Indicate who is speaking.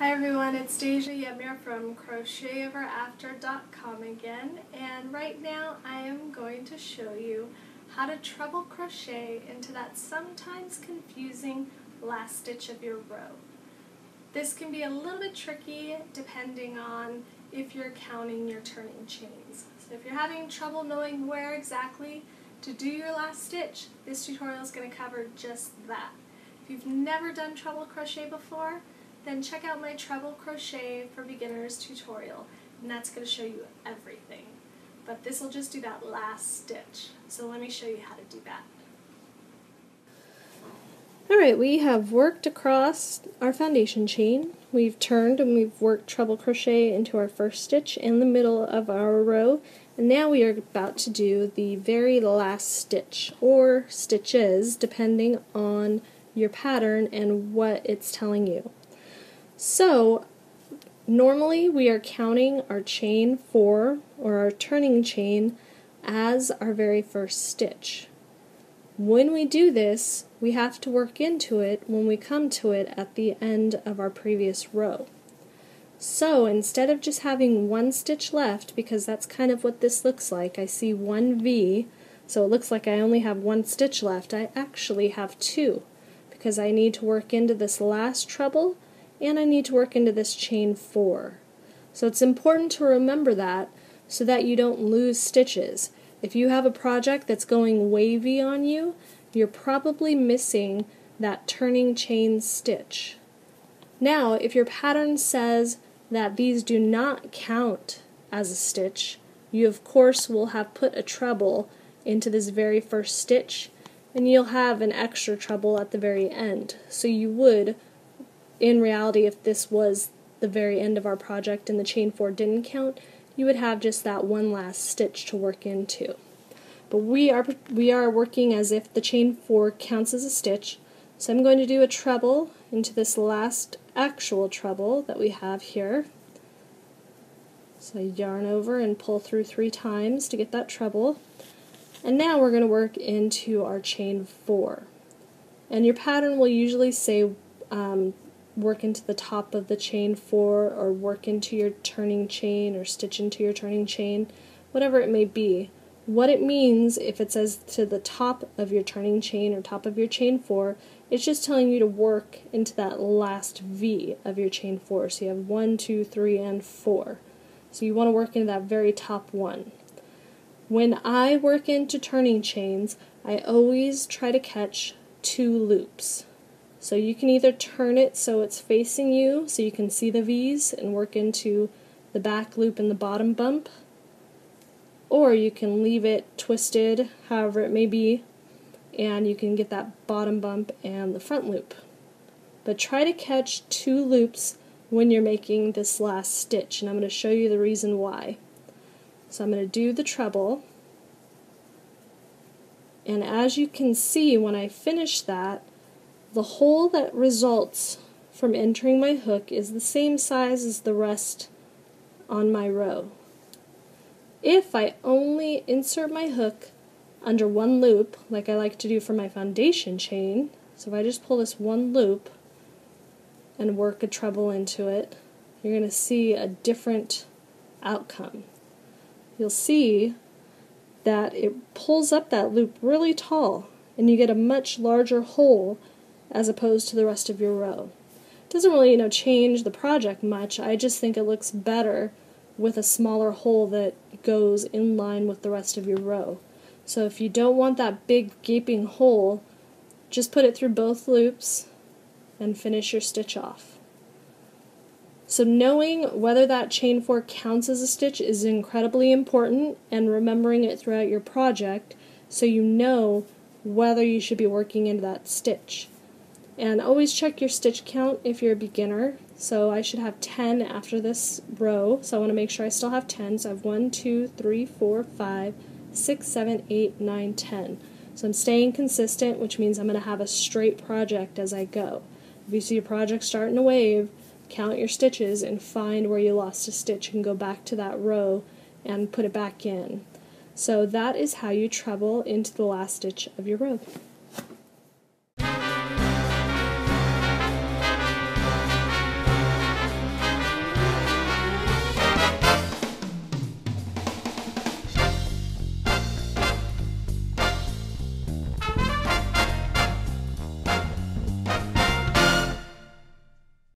Speaker 1: Hi everyone, it's Deja Jetmir from CrochetEverAfter.com again, and right now I am going to show you how to treble crochet into that sometimes confusing last stitch of your row. This can be a little bit tricky depending on if you're counting your turning chains. So if you're having trouble knowing where exactly to do your last stitch, this tutorial is going to cover just that. If you've never done treble crochet before, then check out my treble crochet for beginners tutorial and that's going to show you everything. But this will just do that last stitch. So let me show you how to do that.
Speaker 2: Alright, we have worked across our foundation chain. We've turned and we've worked treble crochet into our first stitch in the middle of our row. And now we are about to do the very last stitch, or stitches, depending on your pattern and what it's telling you. So normally we are counting our chain 4 or our turning chain as our very first stitch. When we do this, we have to work into it when we come to it at the end of our previous row. So instead of just having one stitch left, because that's kind of what this looks like, I see one V, so it looks like I only have one stitch left, I actually have two, because I need to work into this last treble and I need to work into this chain 4. So it's important to remember that so that you don't lose stitches. If you have a project that's going wavy on you, you're probably missing that turning chain stitch. Now, if your pattern says that these do not count as a stitch, you of course will have put a treble into this very first stitch and you'll have an extra treble at the very end. So you would in reality, if this was the very end of our project and the chain 4 didn't count, you would have just that one last stitch to work into. But we are, we are working as if the chain 4 counts as a stitch, so I'm going to do a treble into this last actual treble that we have here. So I yarn over and pull through three times to get that treble. And now we're going to work into our chain 4. And your pattern will usually say um, work into the top of the chain 4 or work into your turning chain or stitch into your turning chain, whatever it may be. What it means if it says to the top of your turning chain or top of your chain 4, it's just telling you to work into that last V of your chain 4. So you have 1, 2, 3, and 4. So you want to work into that very top one. When I work into turning chains, I always try to catch two loops. So you can either turn it so it's facing you so you can see the V's and work into the back loop and the bottom bump, or you can leave it twisted however it may be and you can get that bottom bump and the front loop. But try to catch two loops when you're making this last stitch and I'm going to show you the reason why. So I'm going to do the treble and as you can see when I finish that the hole that results from entering my hook is the same size as the rest on my row. If I only insert my hook under one loop, like I like to do for my foundation chain, so if I just pull this one loop and work a treble into it, you're going to see a different outcome. You'll see that it pulls up that loop really tall and you get a much larger hole as opposed to the rest of your row. It doesn't really, you know, change the project much. I just think it looks better with a smaller hole that goes in line with the rest of your row. So if you don't want that big gaping hole, just put it through both loops and finish your stitch off. So knowing whether that chain 4 counts as a stitch is incredibly important and remembering it throughout your project so you know whether you should be working into that stitch. And always check your stitch count if you're a beginner. So I should have 10 after this row. So I want to make sure I still have 10. So I have 1, 2, 3, 4, 5, 6, 7, 8, 9, 10. So I'm staying consistent, which means I'm going to have a straight project as I go. If you see a project starting to wave, count your stitches and find where you lost a stitch and go back to that row and put it back in. So that is how you treble into the last stitch of your row.